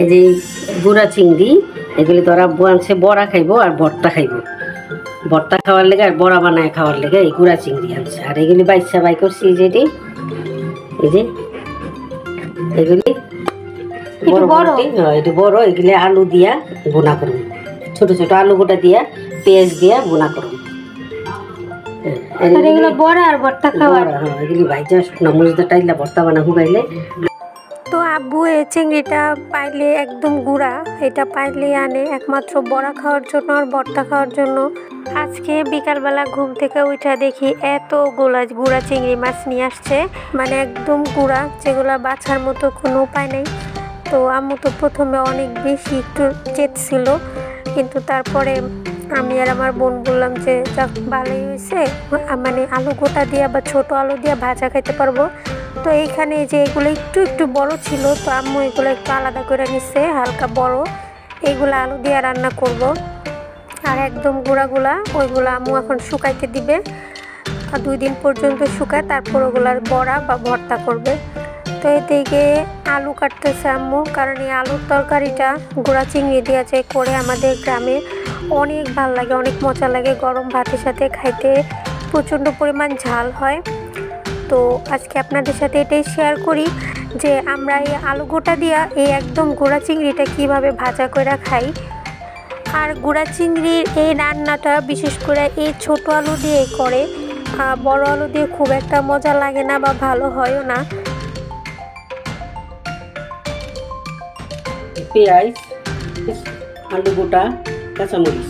এই যে গুড়া চিংড়ি এগুলি তো ওরা আনছে বড়া খাইবো আর ভর্তা খাইবো। ভর্তা খাওয়ার লেগে আর বড়া বানায় খাওয়ার লেগে এই গুড়া চিংড়ি আনছে। আর এগুলি বাইসা বাই করছি এই যেটি এই যে এগুলি বড় বড়? হ্যাঁ, বড়। এগুলি আলু দিয়া বোনা করুন। ছোট ছোট আলু গোটা দিয়া পেঁয়াজ দিয়া বোনা করুন। এগুলো বড় আর ভর্তা খাওয়ার। হ্যাঁ, এগুলি ভাইজা শুকনা মরিচটা টাইলা ভর্তা বানা হুগাইলে তো আব্বু এই চিংড়িটা পাইলে একদম গুঁড়া। এটা পাইলে আনে একমাত্র বড়া খাওয়ার জন্য আর বর্তা খাওয়ার জন্য। আজকে বিকালবেলা ঘুম থেকে উঠা দেখি এত গোলা গুঁড়া চিংড়ি মাছ নিয়ে আসছে। মানে একদম গুঁড়া, যেগুলো বাছার মতো কোনো উপায় নেই। তো আম্মু তো প্রথমে অনেক বেশি একটু চেত ছিল কিন্তু তারপরে আমি আর আমার বোন বললাম যে, যাক, ভালোই হয়েছে। মানে আলু গোটা দিয়ে বা ছোট আলু দিয়ে ভাজা খাইতে পারব। তো এইখানে যে এগুলো একটু একটু বড় ছিল, তো আম্মু এগুলো একটু আলাদা করে নিচ্ছে হালকা বড়। এগুলো আলু দিয়ে রান্না করব। আর একদম গুঁড়াগুলা ওইগুলো আম্মু এখন শুকাইতে দিবে। আর দুই দিন পর্যন্ত শুকায়, তারপর ওগুলার বড়া বা ভর্তা করবে। তো এদিকে আলু কাটতেছে আম্মু, কারণ এই আলুর তরকারিটা গুঁড়া চিংড়ি দিয়ে যে করে আমাদের গ্রামে অনেক ভালো লাগে, অনেক মজা লাগে। গরম ভাতের সাথে খাইতে প্রচণ্ড পরিমাণ ঝাল হয়। তো আজকে আপনাদের সাথে এটাই শেয়ার করি যে আমরা এই আলু গোটা দিয়া এই একদম গুঁড়া চিংড়িটা কীভাবে ভাজা করে খাই। আর গুঁড়া চিংড়ির এই রান্নাটা বিশেষ করে এই ছোট আলু দিয়ে করে বড় আলু দিয়ে খুব একটা মজা লাগে না বা ভালো হয়ও না। পেঁয়াজ, আলু গোটা কাঁচামরিচ।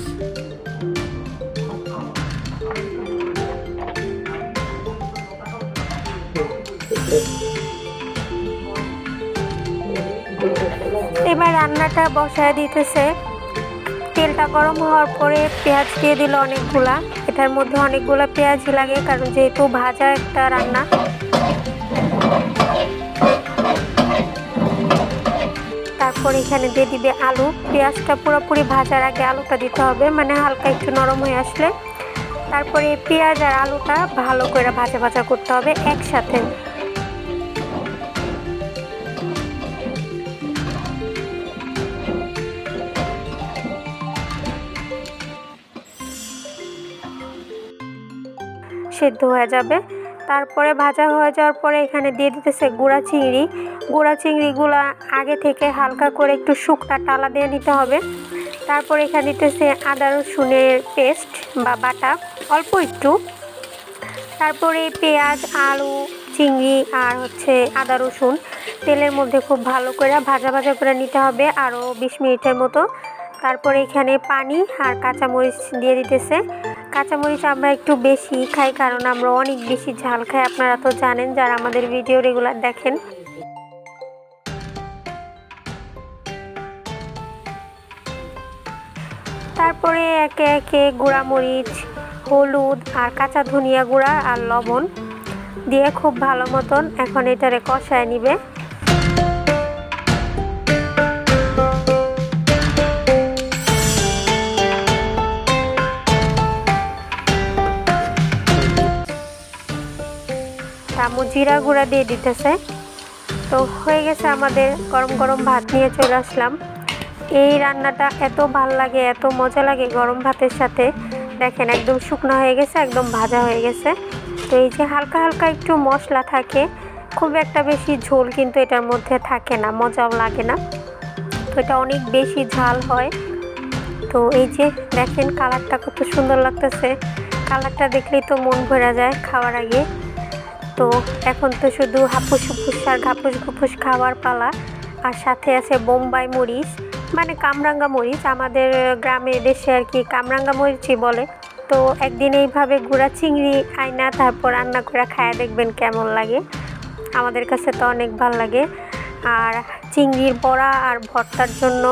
এবার রান্নাটা বসায় দিতেছে। তেলটা গরম হওয়ার পরে পেঁয়াজ দিয়ে দিল অনেকগুলা। এটার মধ্যে অনেকগুলা পেঁয়াজ লাগে, কারণ যেহেতু ভাজা একটা রান্না। তারপর এখানে দিয়ে দিবে আলু। পেঁয়াজটা পুরোপুরি ভাজার আগে আলুটা দিতে হবে মানে হালকা একটু নরম হয়ে আসলে। তারপরে পেঁয়াজ আর আলুটা ভালো করে ভাজা ভাজা করতে হবে একসাথে। সেদ্ধ হয়ে যাবে। তারপরে ভাজা হয়ে যাওয়ার পরে এখানে দিয়ে দিতেছে গুঁড়া চিংড়ি। গুঁড়া চিংড়িগুলো আগে থেকে হালকা করে একটু শুকনা টালা দিয়ে নিতে হবে। তারপর এখানে দিতেছে আদা রসুনের পেস্ট বা বাটা, অল্প একটু। তারপরে পেঁয়াজ, আলু, চিংড়ি আর হচ্ছে আদা রসুন। তেলের মধ্যে খুব ভালো করে ভাজা ভাজা করে নিতে হবে আরও বিশ মিনিটের মতো। তারপরে এখানে পানি আর কাঁচামরিচ দিয়ে দিতেছে। কাঁচামরিচ আমরা একটু বেশি খাই কারণ আমরা অনেক বেশি ঝাল খাই। আপনারা তো জানেন যারা আমাদের ভিডিও রেগুলার দেখেন। তারপরে একে একে গুঁড়া মরিচ হলুদ আর কাঁচা ধনিয়া গুঁড়া আর লবণ দিয়ে খুব ভালো মতন এখন এটারে কষায় নিবে। তামু জিরা গুঁড়া দিয়ে দিতেছে। তো হয়ে গেছে আমাদের গরম গরম ভাত নিয়ে চলে আসলাম। এই রান্নাটা এত ভালো লাগে, এত মজা লাগে গরম ভাতের সাথে। দেখেন, একদম শুকনো হয়ে গেছে, একদম ভাজা হয়ে গেছে। তো এই যে হালকা হালকা একটু মশলা থাকে, খুব একটা বেশি ঝোল কিন্তু এটার মধ্যে থাকে না, মজাও লাগে না। তো এটা অনেক বেশি ঝাল হয়। তো এই যে দেখেন, কালারটা কত সুন্দর লাগতেছে। কালারটা দেখলেই তো মন ভরা যায় খাওয়ার আগে। তো এখন তো শুধু হাপুস হুপুস আর ঘাপুস ঘুপুস খাওয়ার পালা। আর সাথে আছে বোম্বাই মরিচ মানে কামরাঙ্গা মরিচ। আমাদের গ্রামে দেশে আর কি কামরাঙ্গা মরিচই বলে। তো একদিন এইভাবে গুঁড়া চিংড়ি আয়না তারপর রান্না করে খায় দেখবেন কেমন লাগে। আমাদের কাছে তো অনেক ভালো লাগে। আর চিংড়ির বড়া আর ভর্তার জন্য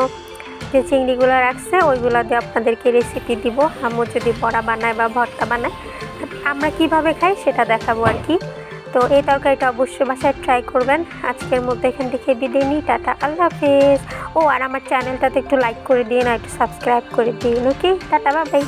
যে চিংড়িগুলো রাখছে, ওইগুলো দিয়ে আপনাদেরকে রেসিপি দিব। আম্মু যদি বড়া বানায় বা ভর্তা বানায়, আমরা কীভাবে খাই সেটা দেখাবো আর কি। তো এই তরকারিটা অবশ্যই বাসায় ট্রাই করবেন। আজকের মধ্যে এখান থেকে বিদায় নিই। টাটা, আল্লাহ হাফেজ। ও, আর আমার চ্যানেলটাতে একটু লাইক করে দিন আর একটু সাবস্ক্রাইব করে দিন ওকে টাটা বাই